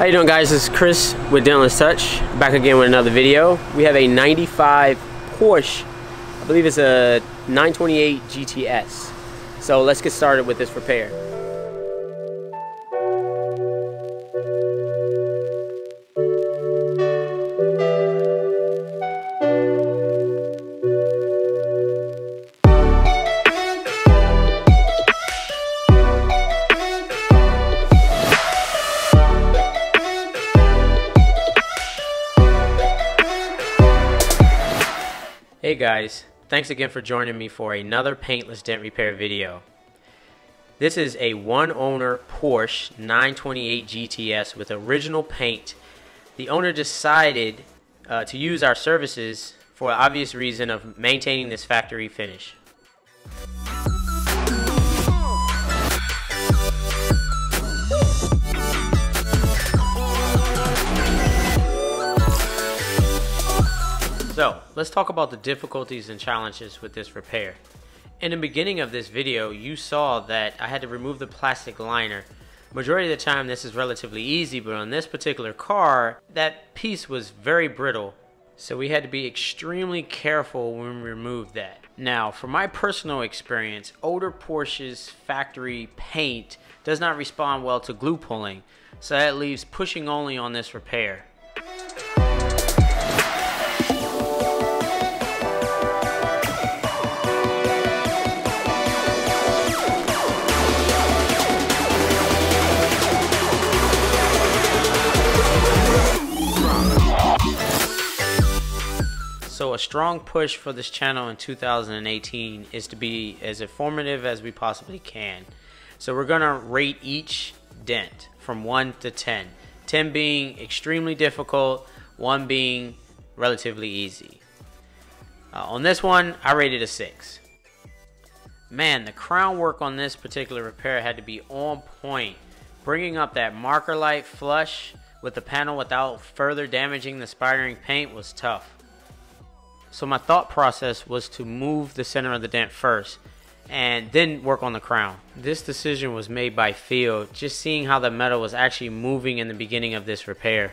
How you doing guys? This is Chris with Dentless Touch, back again with another video. We have a 95 Porsche, I believe it's a 928 GTS. So let's get started with this repair. Hey guys, thanks again for joining me for another paintless dent repair video. This is a one owner Porsche 928 GTS with original paint. The owner decided uh, to use our services for obvious reason of maintaining this factory finish. So, let's talk about the difficulties and challenges with this repair. In the beginning of this video, you saw that I had to remove the plastic liner. Majority of the time this is relatively easy, but on this particular car, that piece was very brittle. So we had to be extremely careful when we removed that. Now, from my personal experience, older Porsche's factory paint does not respond well to glue pulling, so that leaves pushing only on this repair. So a strong push for this channel in 2018 is to be as informative as we possibly can. So we're gonna rate each dent from one to 10. 10 being extremely difficult, one being relatively easy. Uh, on this one, I rated a six. Man, the crown work on this particular repair had to be on point. Bringing up that marker light flush with the panel without further damaging the spidering paint was tough. So my thought process was to move the center of the dent first and then work on the crown. This decision was made by feel, just seeing how the metal was actually moving in the beginning of this repair.